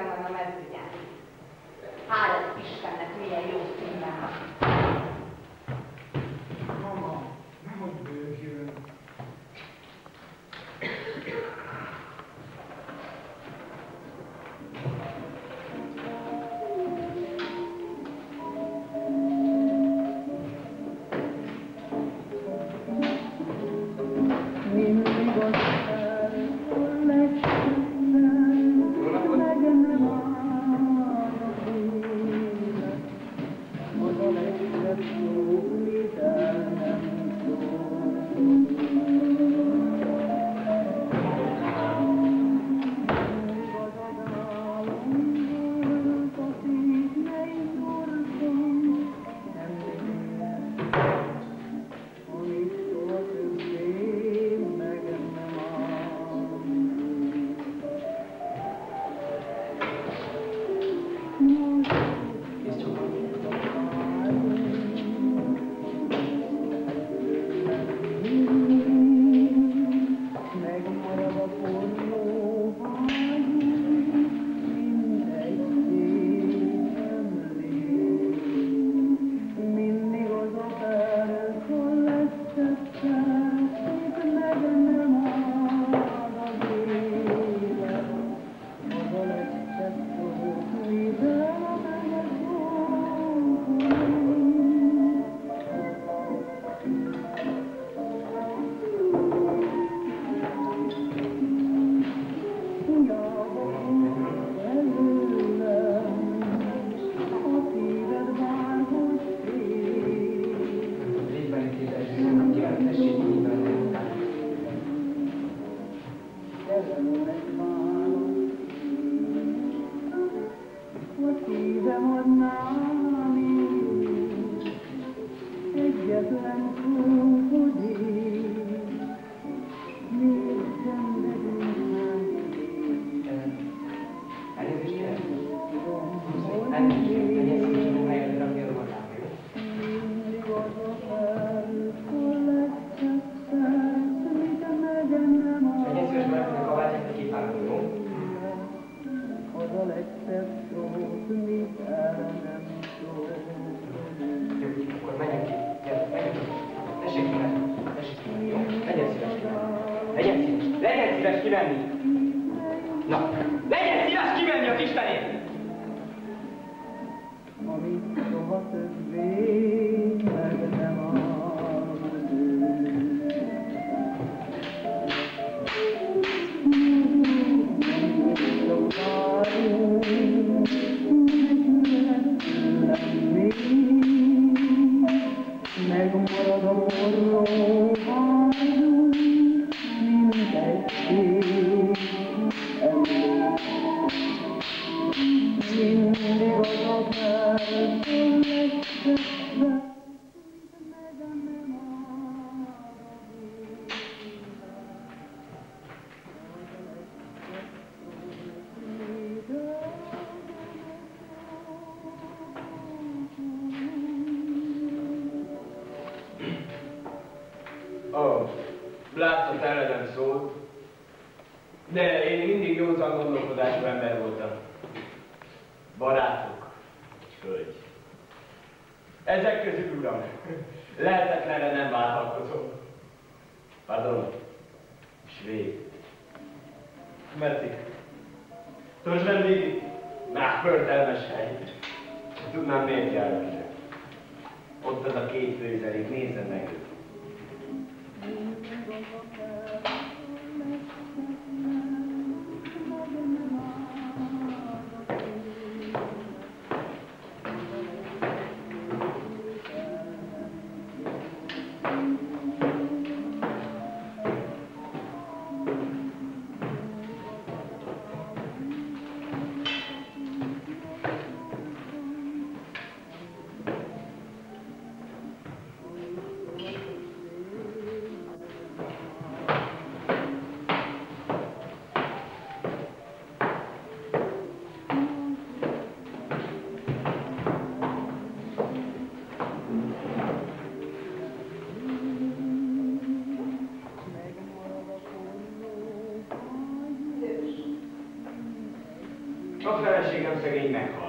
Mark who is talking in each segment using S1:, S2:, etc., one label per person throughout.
S1: jó színben
S2: soha
S3: Amen.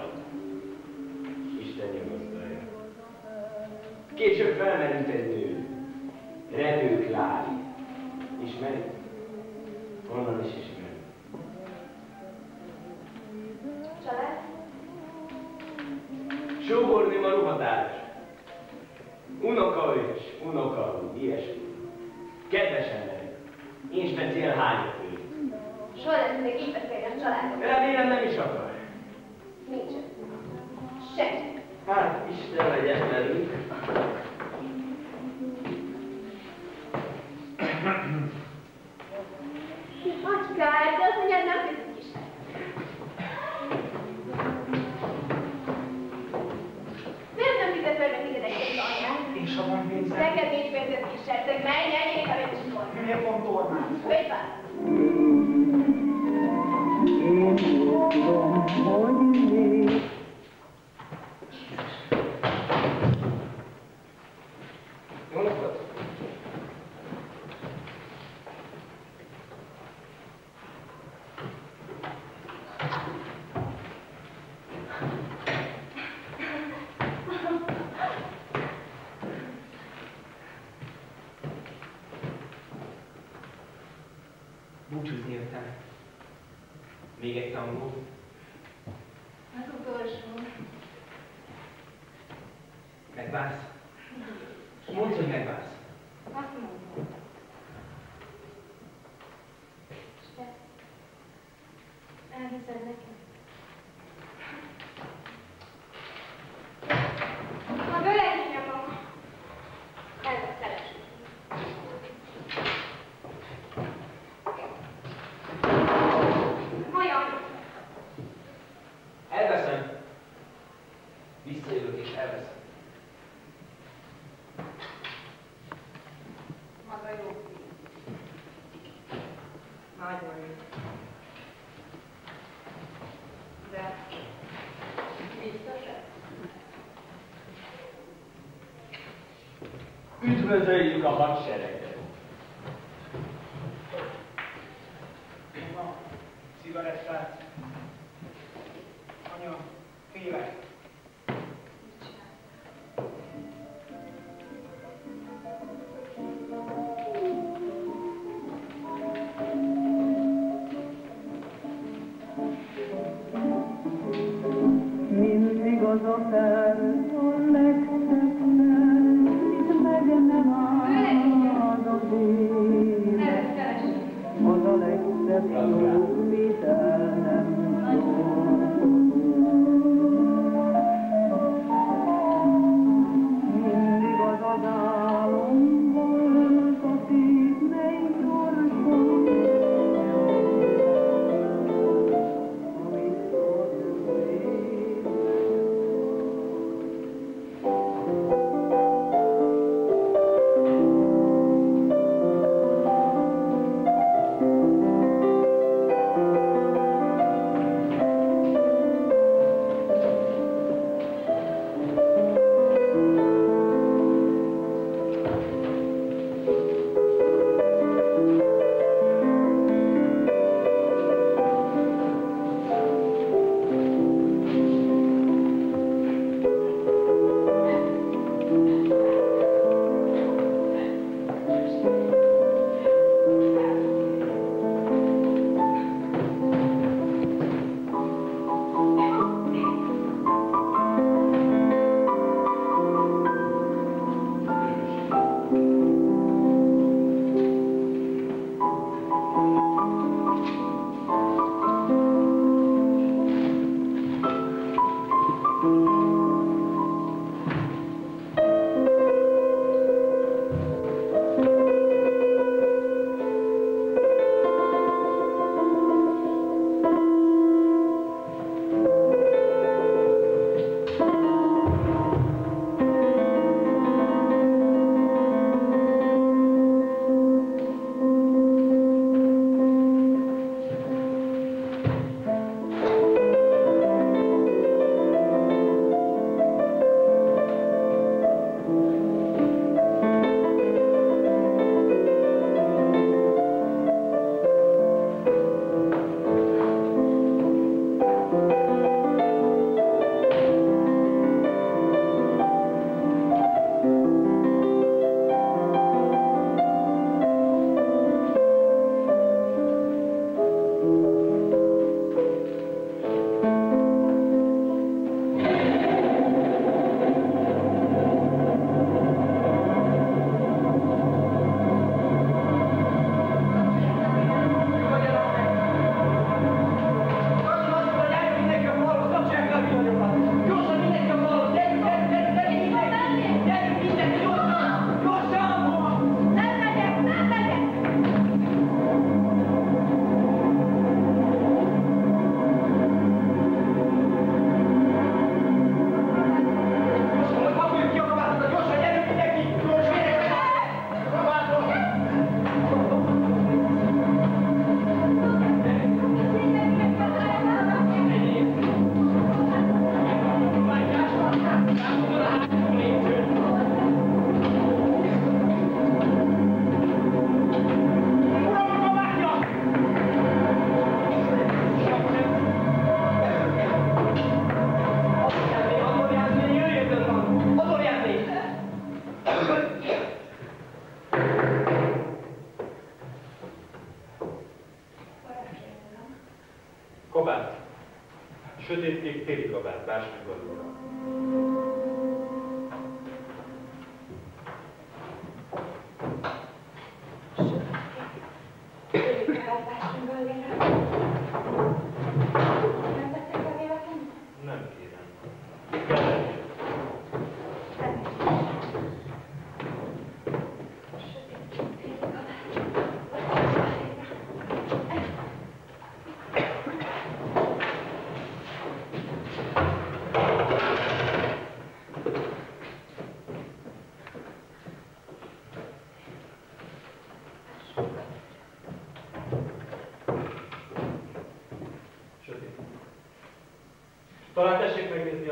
S3: nu? Pentru că Mai vas. Mulți mai vas. Acum. because there you've got lunch sharing.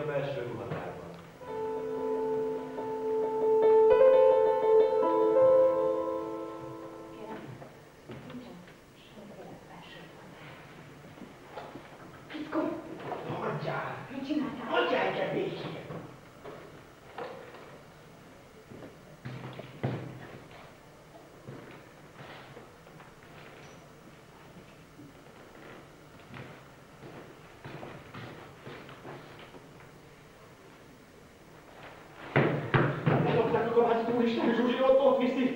S3: measure Myślałem, że już od, odwiedź.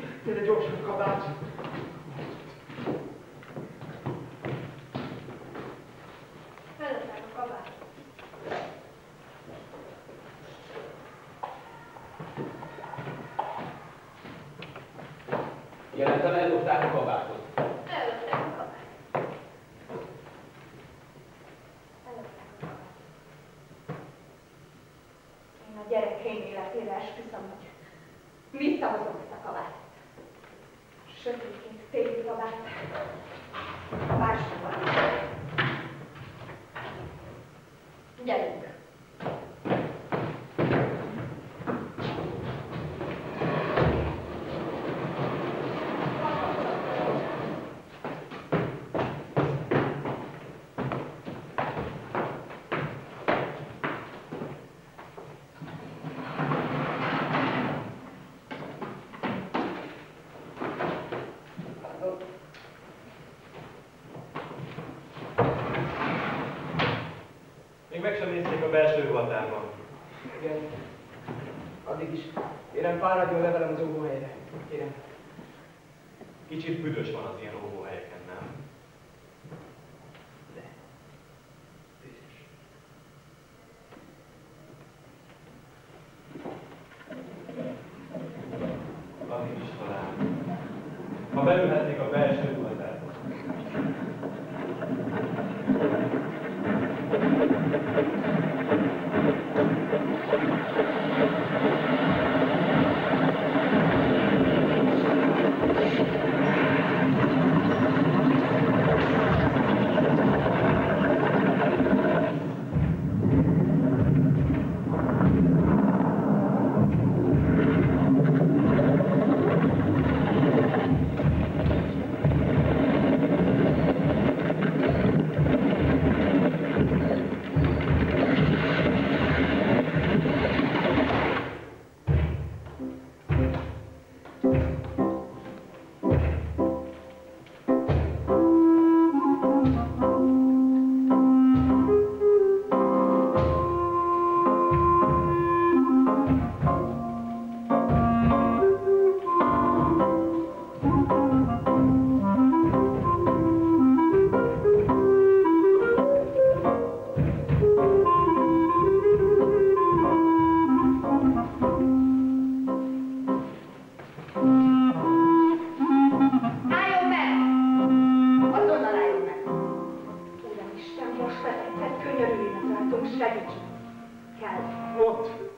S3: is.
S4: Kérem,
S5: fáradjon le velem az óvóhelyre. Kérem.
S4: Kicsit büdös van az ilyen
S5: óvó. Karolina, to muszę liczyć. What?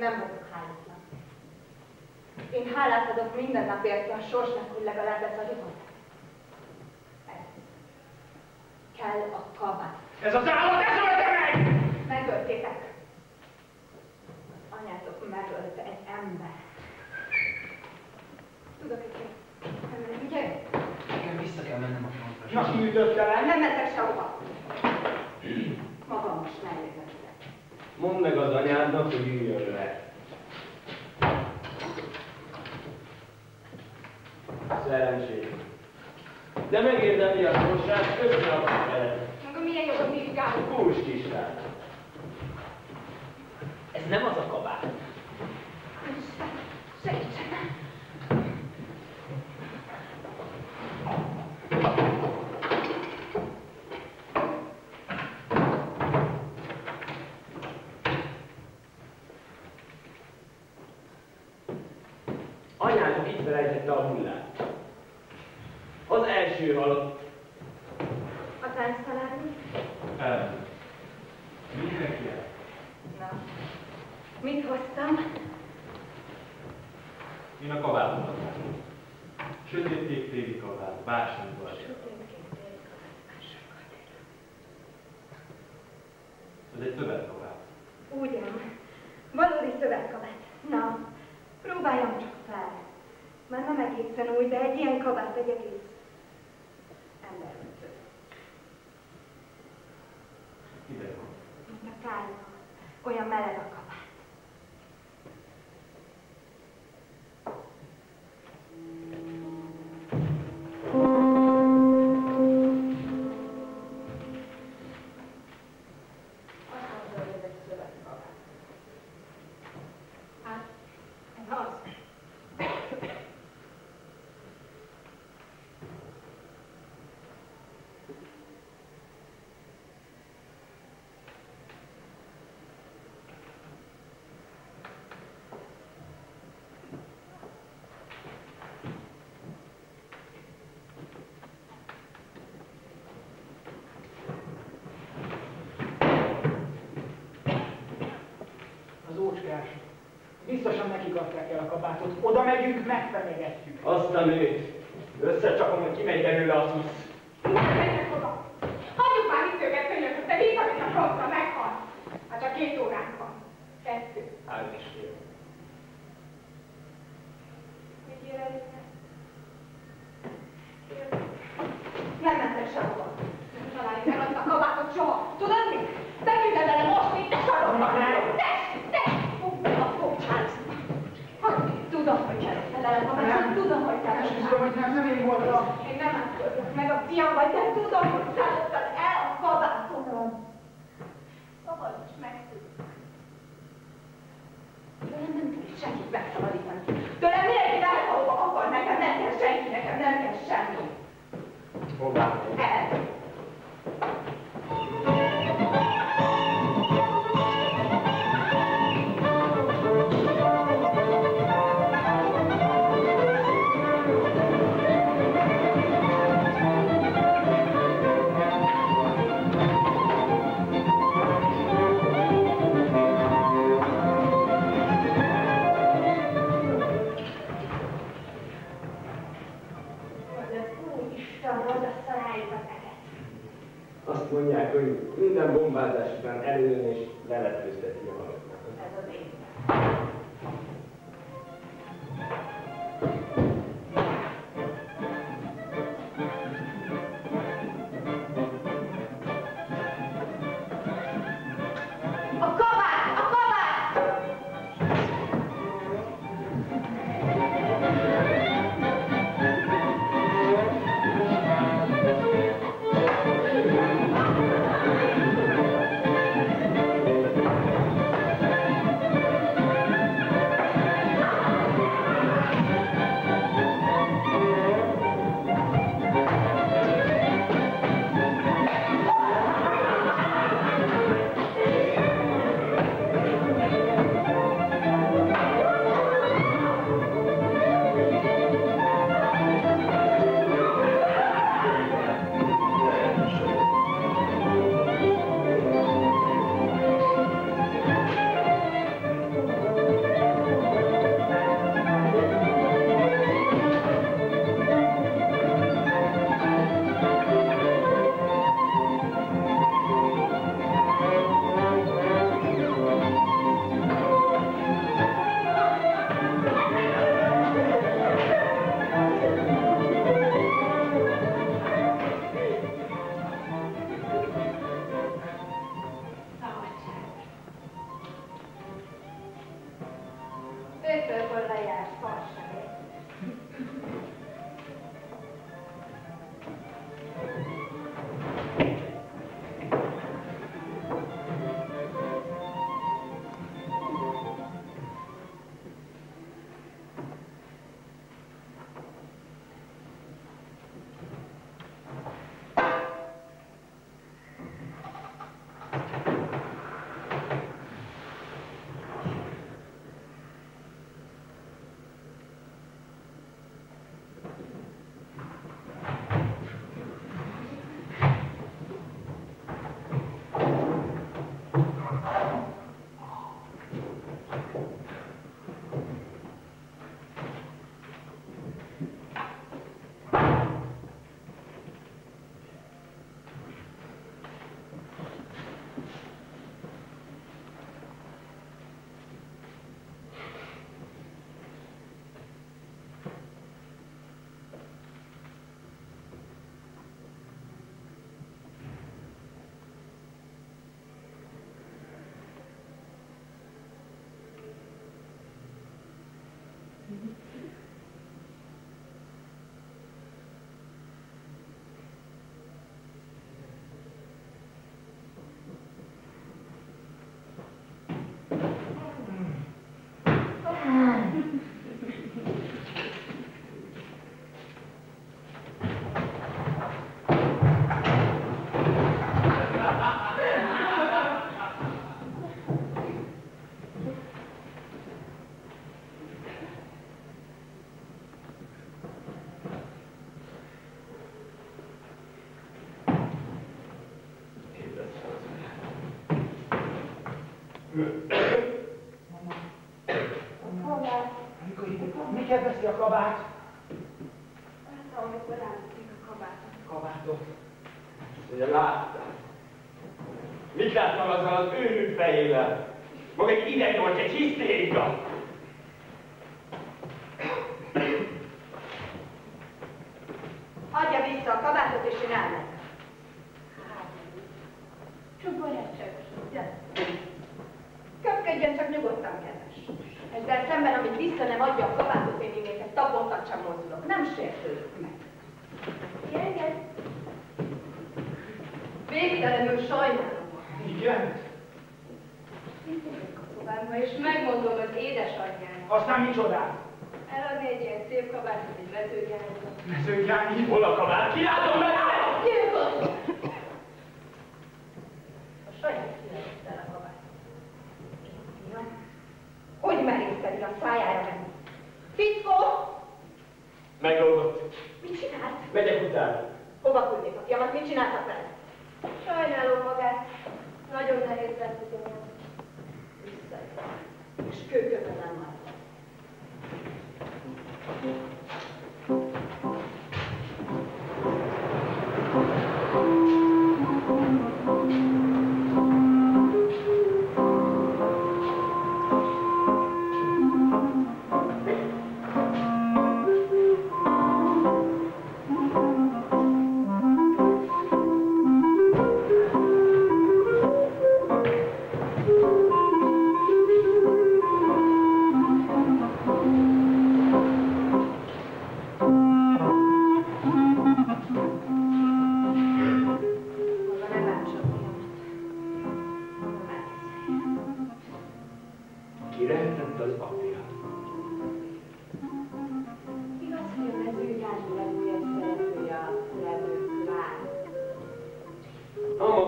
S5: nem vagyok hálátlan. Én hálát adok minden napért a sorsnak, hogy legalább ez a ruhat. Ez. Kell a kabát.
S6: Ez az állat, ez ölte meg!
S5: Megöltétek. Az anyátok megölte egy ember. Tudod, hogy én ugye?
S6: Igen, vissza kell mennem a frontra.
S5: Na,
S6: üldöttelek!
S5: Nem mentek sehova. Magam most megjövök.
S4: Mondd meg az anyádnak, hogy üljön le. Szerencsét. De megérdemli a sorsát, köszönöm a veled.
S5: Maga milyen jogot vizsgál?
S4: is, kislány.
S6: Ez nem az a kabát. lapátod, oda megyünk, megfenyegetjük.
S4: Azt a nőt! Összecsakom, hogy kimegy belőle a szusz.
S5: ki a kabát?
S4: Hát, amikor rántik a kabátot.
S6: Kabátot?
S3: Ugye láttál? Mit láttam azzal az őrült fejével? Maga egy ideg volt, egy hisztérika!
S4: Adja vissza a kabátot, és én elmegyek.
S6: micsodát?
S4: Eladni egy ilyen szép kabátot egy vetőgyárba.
S6: Vetőgyárba?
S3: Hol a kabát?
S4: Kiállt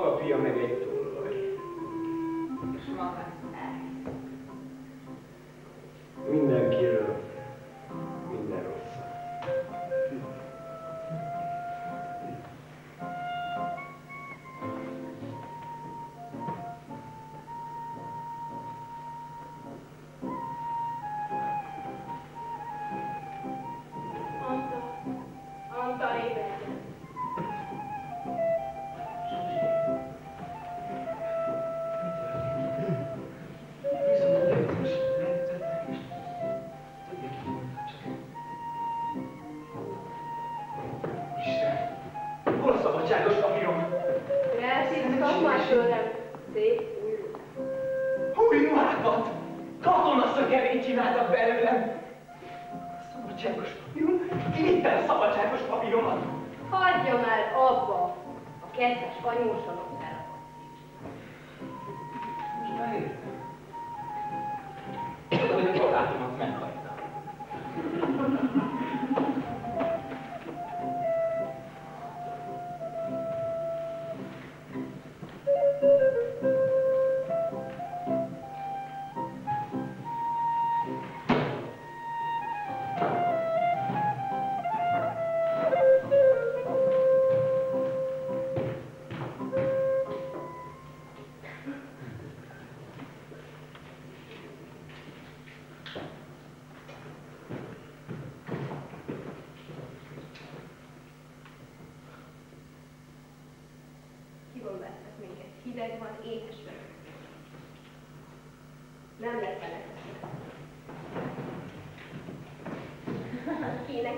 S4: maga
S3: bíja meg egy tolvaj.
S4: És maga.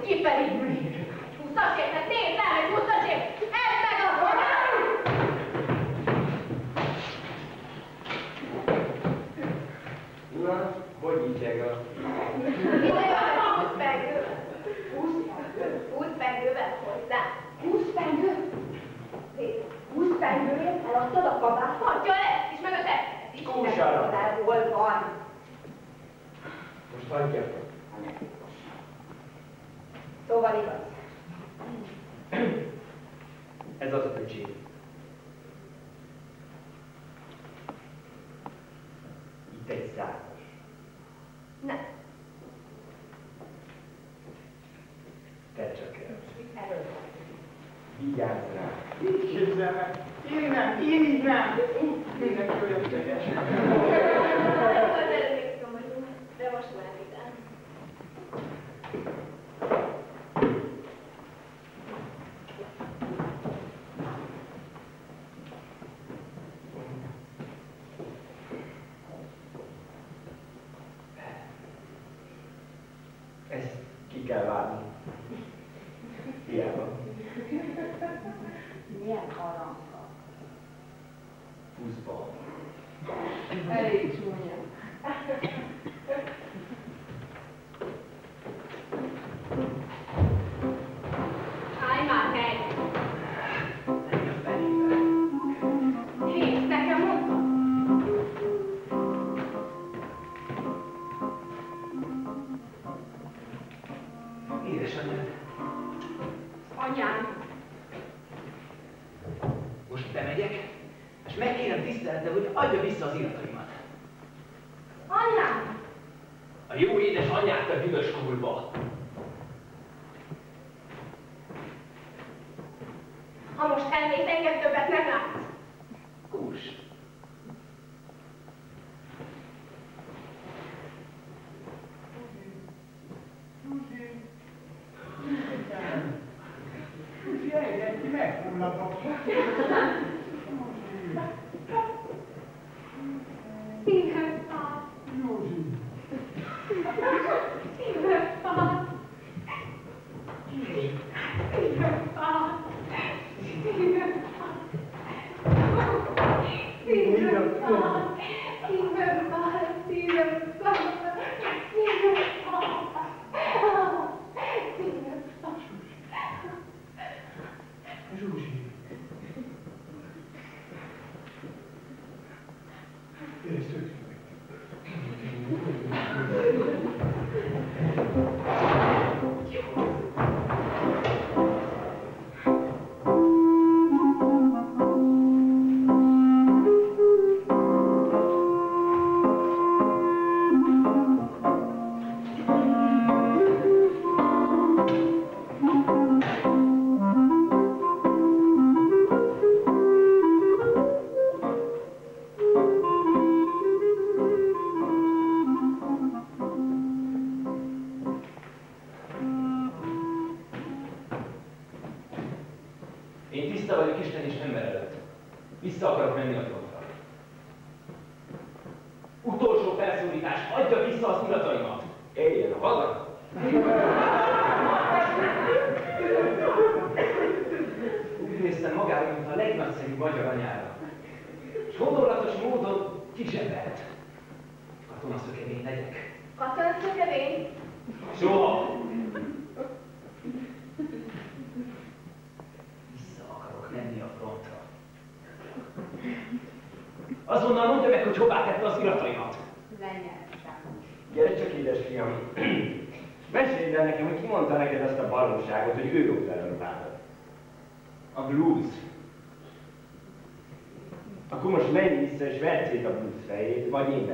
S4: qui fait. in the
S6: most
S5: bemegyek, és megkérem tisztelettel, hogy adja vissza az irataimat.
S7: anyám!
S5: A jó édes anyát a büdös kurba.
S8: Felszólítás, adja vissza az irataimat! Éljen a haza! Úgy néztem magára, mint a legnagyszerűbb magyar anyára. És gondolatos módon kizsebelt. Katonaszökevény legyek.
S7: Katona szökevény?
S8: Soha! Vissza akarok menni a frontra. Azonnal mondja meg, hogy hová tette az irataimat.
S4: Lenyeltem.
S5: Gyere csak, édesfiam. Mesélj el nekem, hogy ki mondta neked ezt a baromságot, hogy ő dobta el a
S8: blues.
S5: Akkor most menj vissza és vedd szét a blues fejét, vagy én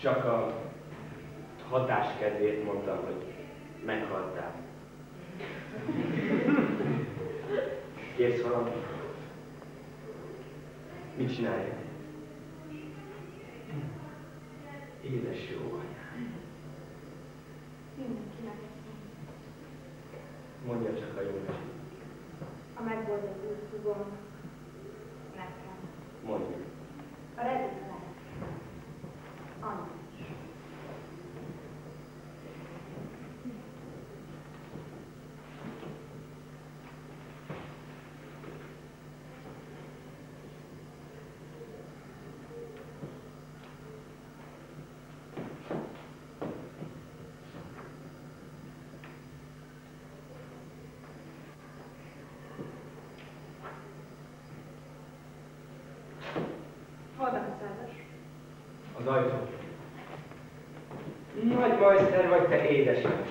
S9: csak
S3: a hatás kedvéért mondtam, hogy meghaltál. Kérsz valami? Mit csináljak? Édes jó anyám.
S4: Mindenkinek.
S3: Mondja csak a jó
S4: A megboldogult
S3: tudom. vagy te édesem.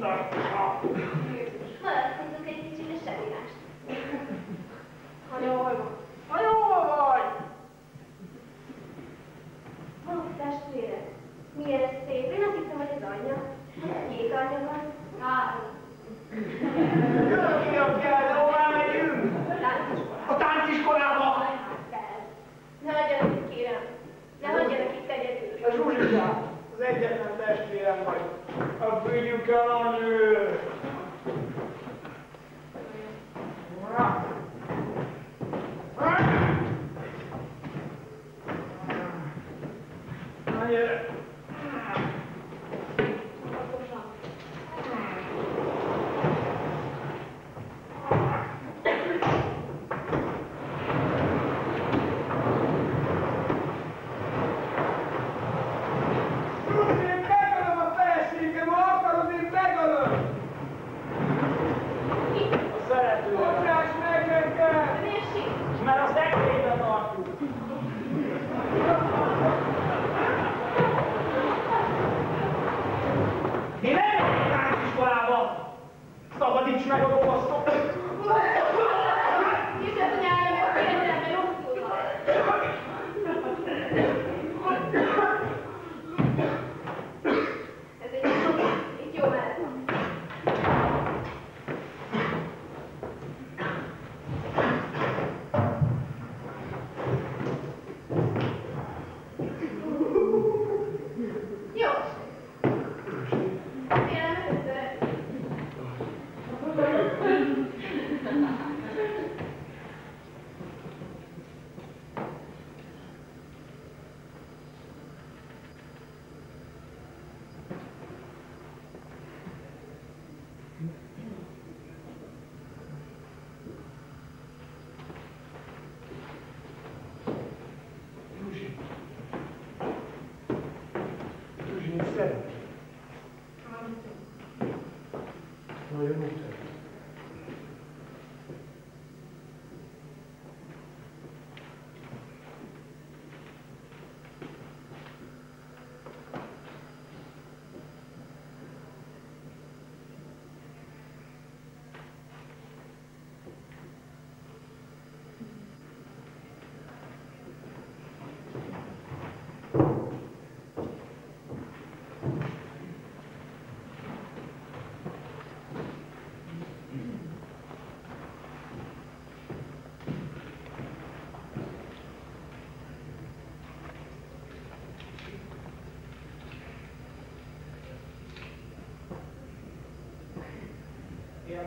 S5: mutatja.
S4: Maradkozunk egy kicsit, és
S5: semmi más. Hajol vagy? Hajol vagy?
S4: Ó, testvére,
S5: milyen ez szép. Én azt hiszem, hogy az anyja. Kék anya van. Három.
S6: Jövök, kell, de hová megyünk? A tánciskolába.
S5: Nagyon kérem, ne hagyjanak itt egyedül.
S6: A Zsuzsizsát. Az egyetlen testvérem vagy. A figyukkal a nő. Na.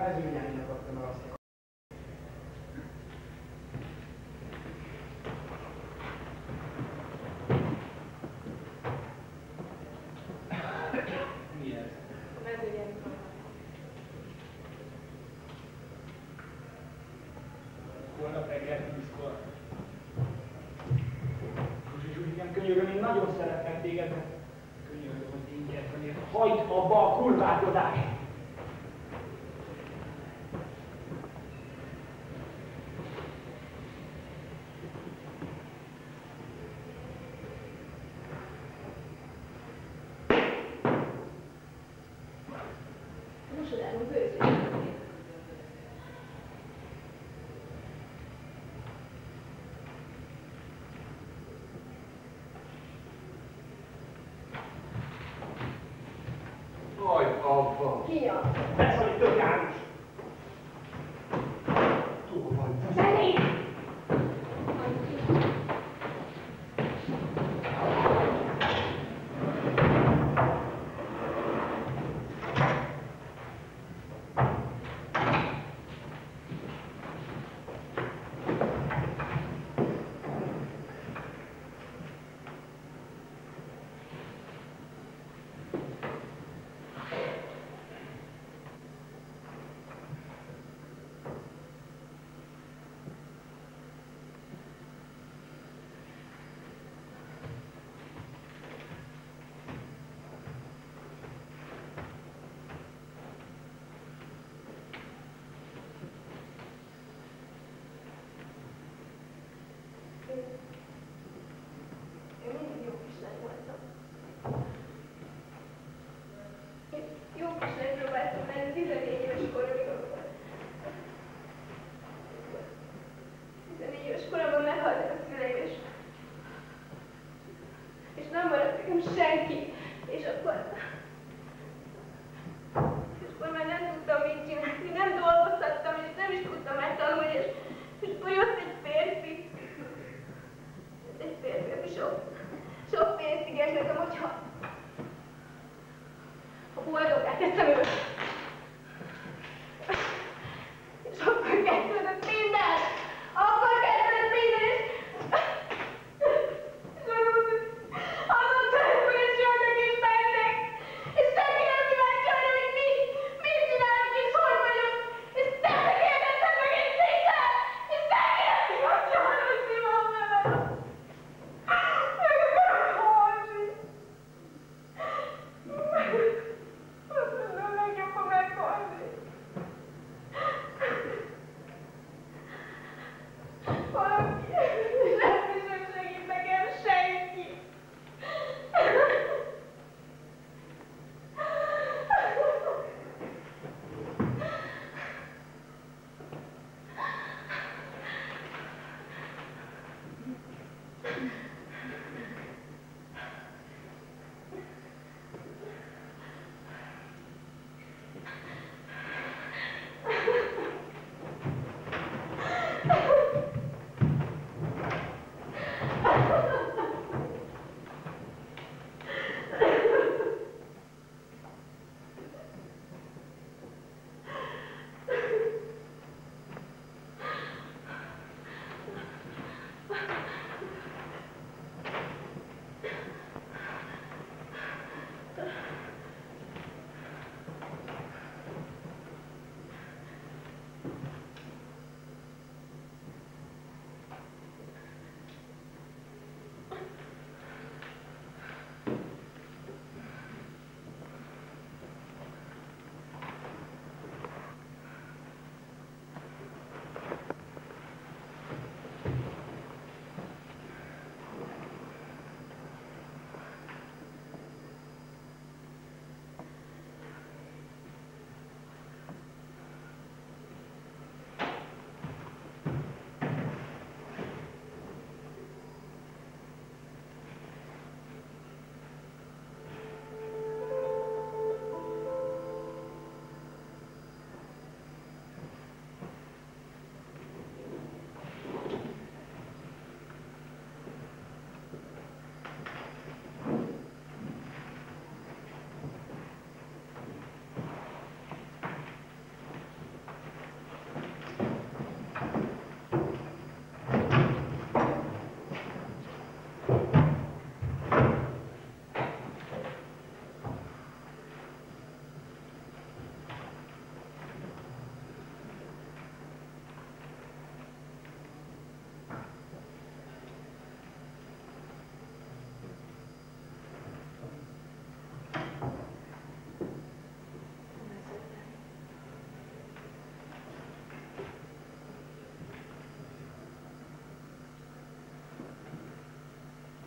S6: Mezőnyáinak adtam el azt Holnap reggel tízkor. Zsuzsi, Zsuzsi, nagyon
S5: here.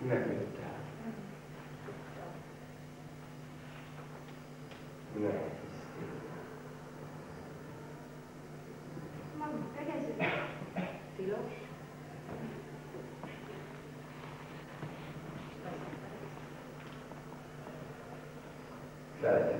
S5: una amistad. Una Claro.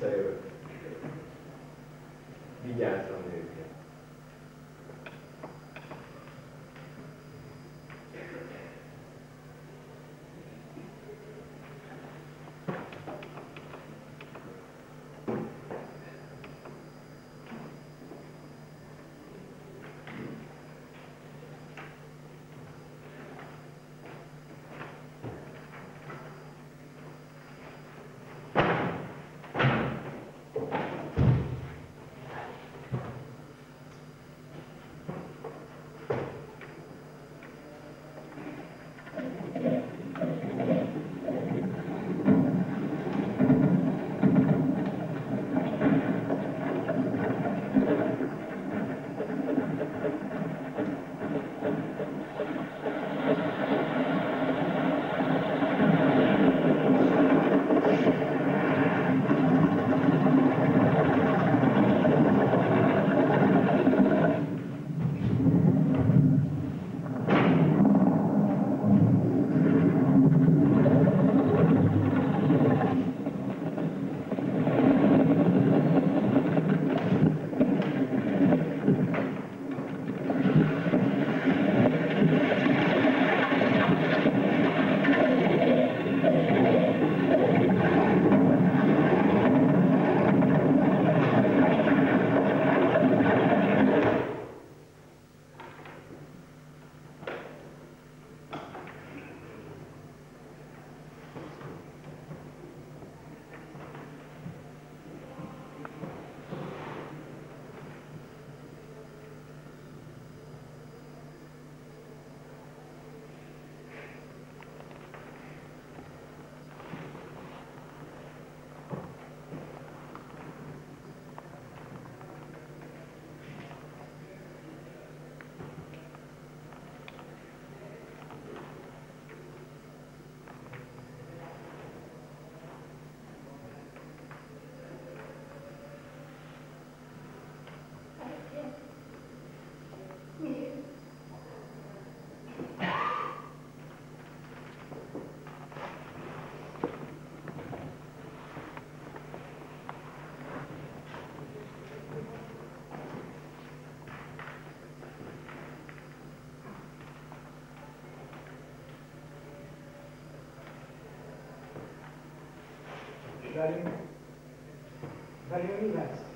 S5: so Very, very nice.